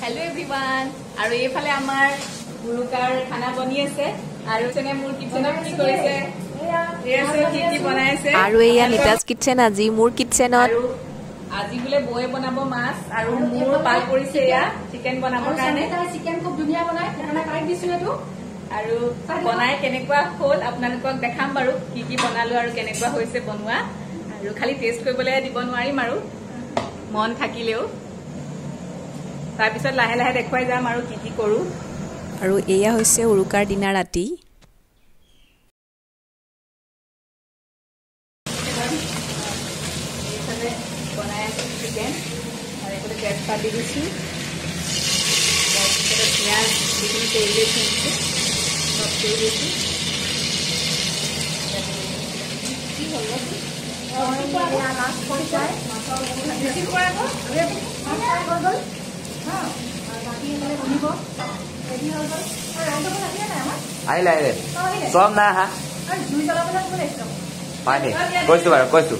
Hello everyone আৰু এইফালে আমাৰ উৰুকাৰ খানা বনি আছে। আৰু মোৰ কিটচেনত কি কৰিছে? আৰু এয়া নিতাজ কিটচেন আজি মোৰ কিটচেনত। আজি বোলে বৌয়ে বনাব মাছ আৰু মোৰ পাল পৰিছে এয়া চিকেন। বনাবৰ কাৰণে। চিকেন খুব ধুনীয়া বনাই সেইকাৰণে তাইক দিছো এইটো। আৰু বনাই কেনেকুৱা হ'ল আপোনালোকক দেখাম বাৰু কি কি বনালো আৰু কেনেকুৱা হৈছে বনোৱা। আৰু খালি টেষ্ট কৰিবলৈ দিব নোৱাৰিম আৰু। মন থাকিলেও। তাৰপিছত লাহে লাহে দেখুৱাই যাম আৰু কি কি কৰোঁ। আৰু এয়া হৈছে উৰুকাৰ দিনা ৰাতি। বনাই আছো চিকেন। আৰু এইফালে তেজপাত দি দিছোঁ। তাৰপিছতে পিঁয়াজ যিখিনি তেল দি থৈছোঁ। চব তেল দিছোঁ। মাছৰ মাছ ফ্ৰাই হৈ আহিলে আহিলে। চব নাই আহা হয় নি কৈছো বাৰু কৈছো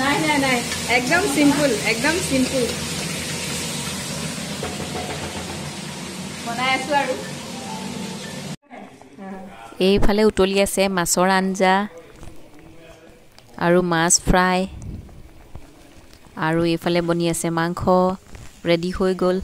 নাই নাই নাই। একদম চিম্পুল একদম চিম্পুল এইফালে উতলি আছে মাছৰ আঞ্জা আৰু মাছ ফ্ৰাই। আৰু এইফালে বনি আছে মাংস ৰেডি হৈ গ'ল।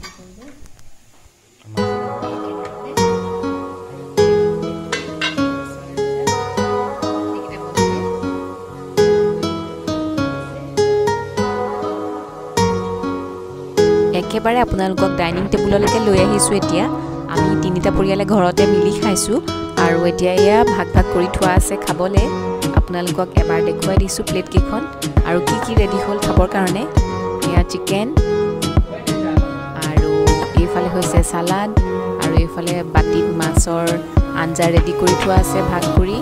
একেবাৰে আপোনালোকক ডাইনিং টেবুললৈকে লৈ আহিছোঁ এতিয়া। আমি তিনিটা পৰিয়ালে ঘৰতে মিলি খাইছোঁ আৰু এতিয়া এয়া ভাগ ভাগ কৰি থোৱা আছে খাবলৈ। আপোনালোকক এবাৰ দেখুৱাই দিছোঁ প্লেটকেইখন। আৰু কি কি ৰেডি হ'ল খাবৰ কাৰণে? এয়া চিকেন আৰু এইফালে হৈছে চালাড আৰু এইফালে বাতিত মাছৰ আঞ্জা ৰেডি কৰি থোৱা আছে ভাগ কৰি।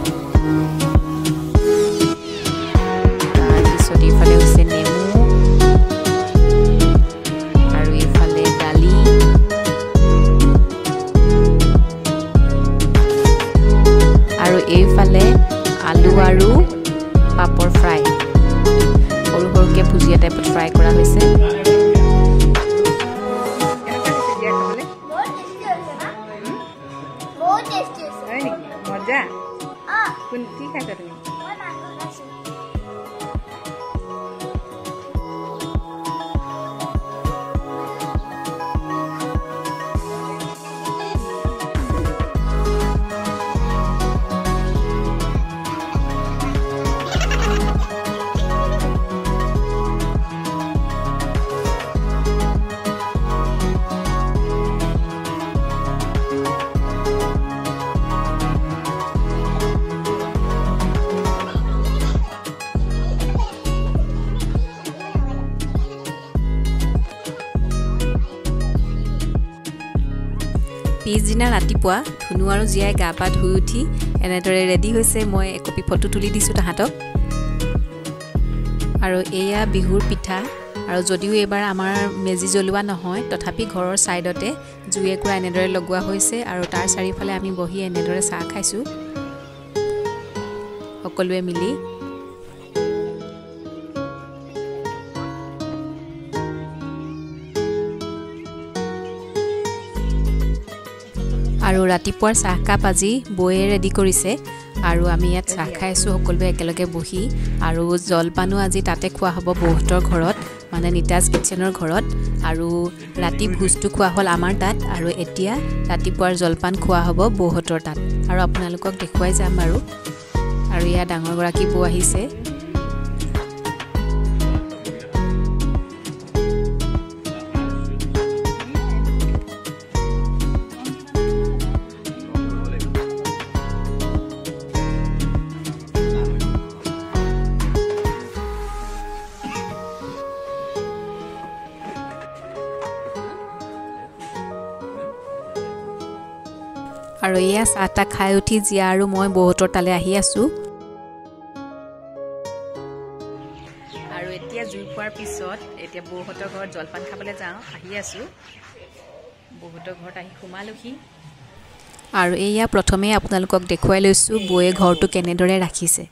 এইফালে আলু আৰু পাপৰ ফ্ৰাই। সৰু সৰুকৈ ভুজিয়া টাইপত ফ্ৰাই কৰা হৈছে। মজা? কি খাইছা তুমি? পিছদিনা ৰাতিপুৱা ধুনু আৰু জীয়াই গা পা ধুই উঠি এনেদৰে ৰেডি হৈছে মই একপি ফটো তুলি দিছোঁ তাহাঁতক। আৰু এয়া বিহুৰ পিঠা। আৰু যদিও এইবাৰ আমাৰ মেজি জ্বলোৱা নহয় তথাপি ঘৰৰ ছাইডতে জুই একুৰা এনেদৰে লগোৱা হৈছে আৰু তাৰ চাৰিওফালে আমি বহি এনেদৰে চাহ খাইছোঁ। সকলোৱে মিলি ৰাতিপুৱাৰ চাহকাপ আজি বৌয়ে ৰেডি কৰিছে আৰু আমি ইয়াত চাহ খাই আছোঁ সকলোৱে একেলগে বহি আৰু জলপানো আজি তাতে খোৱা হ'ব বৌহঁতৰ ঘৰত মানে নিতাজ কিটচেনৰ ঘৰত আৰু ৰাতি ভোজটো খোৱা হ'ল আমাৰ তাত আৰু এতিয়া ৰাতিপুৱাৰ জলপান খোৱা হ'ব বৌহঁতৰ তাত। আৰু আপোনালোকক দেখুৱাই যাম বাৰু আৰু ইয়াত ডাঙৰগৰাকী বৌ আহিছে। আৰু এয়া চাহ তাহ খাই উঠি জীয়া আৰু মই বৌহঁতৰ তালৈ আহি আছোঁ। আৰু এতিয়া জুই পোৱাৰ পিছত এতিয়া বৌহঁতৰ ঘৰত জলপান খাবলৈ যাওঁ আহি আছোঁ। বৌহঁতৰ ঘৰত আহি সোমালোহি। আৰু এয়া প্ৰথমে আপোনালোকক দেখুৱাই লৈছোঁ বৌয়ে ঘৰটো কেনেদৰে ৰাখিছে।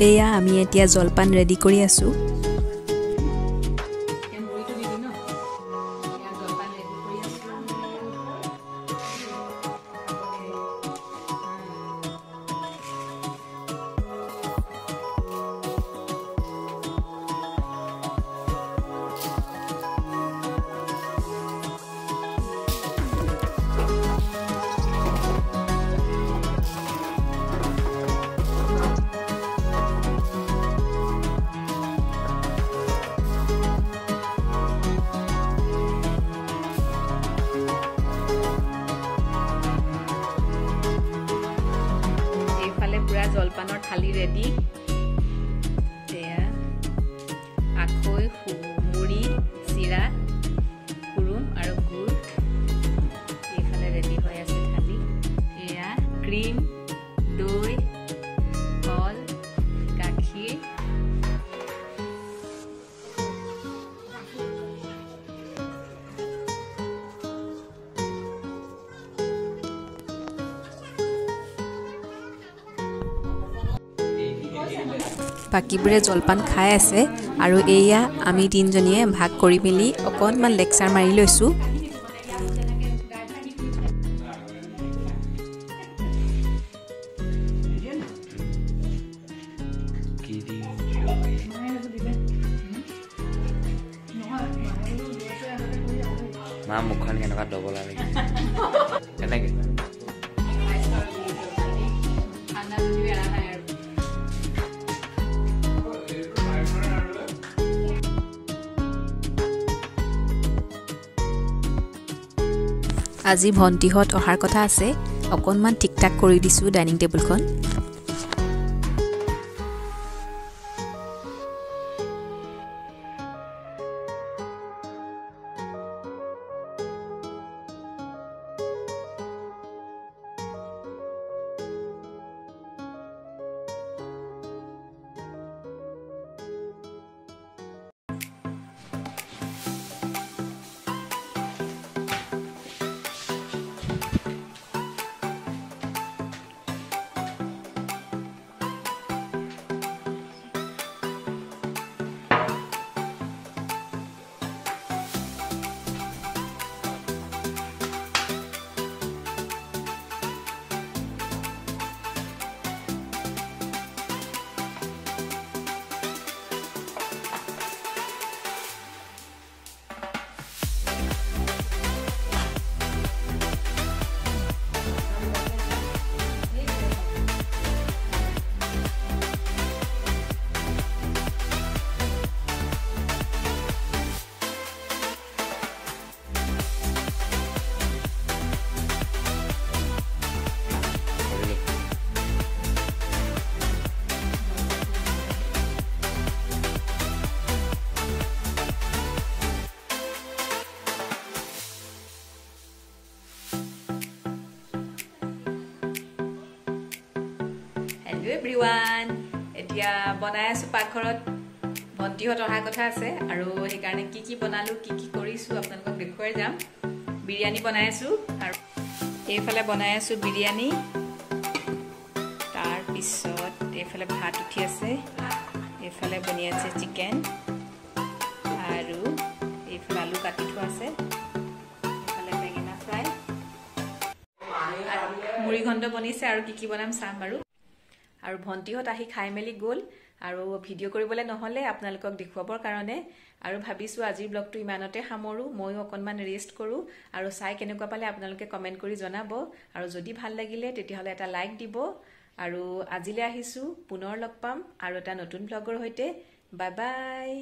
এয়া আমি এতিয়া জলপান ৰেডি কৰি আছোঁ। বাকীবোৰে জলপান খাই আছে আৰু এয়া আমি তিনিজনীয়ে ভাগ কৰি মেলি অকণমান লেকচাৰ মাৰি লৈছোঁ। মা মুখখন কেনেকুৱা ডবলা লাগিছে আজি ভণ্টিহঁত অহাৰ কথা আছে। অকণমান ঠিক ঠাক কৰি দিছোঁ ডাইনিং টেবুলখন। হেল্ল' এভৰিৱান এতিয়া বনাই আছোঁ পাকঘৰত। ভণ্টিহঁত অহা কথা আছে আৰু সেইকাৰণে কি কি বনালোঁ কি কি কৰিছোঁ আপোনালোকক দেখুৱাই যাম। বিৰিয়ানী বনাই আছোঁ আৰু এইফালে বনাই আছোঁ বিৰিয়ানী। তাৰপিছত এইফালে ভাত উঠি আছে এইফালে বনি আছে চিকেন আৰু এইফালে আলু কাটি থোৱা আছে এইফালে বেঙেনা ফ্ৰাই। মুড়িঘণ্ট বনিছে আৰু কি কি বনাম চাম বাৰু। আৰু ভণ্টিহঁত আহি খাই মেলি গ'ল আৰু ভিডিঅ' কৰিবলৈ নহ'লে আপোনালোকক দেখুৱাবৰ কাৰণে। আৰু ভাবিছোঁ আজিৰ ব্লগটো ইমানতে সামৰোঁ ময়ো অকণমান ৰেষ্ট কৰোঁ আৰু চাই কেনেকুৱা পালে আপোনালোকে কমেণ্ট কৰি জনাব। আৰু যদি ভাল লাগিলে তেতিয়াহ'লে এটা লাইক দিব। আৰু আজিলৈ আহিছোঁ পুনৰ লগ পাম আৰু এটা নতুন ব্লগৰ সৈতে। Bye bye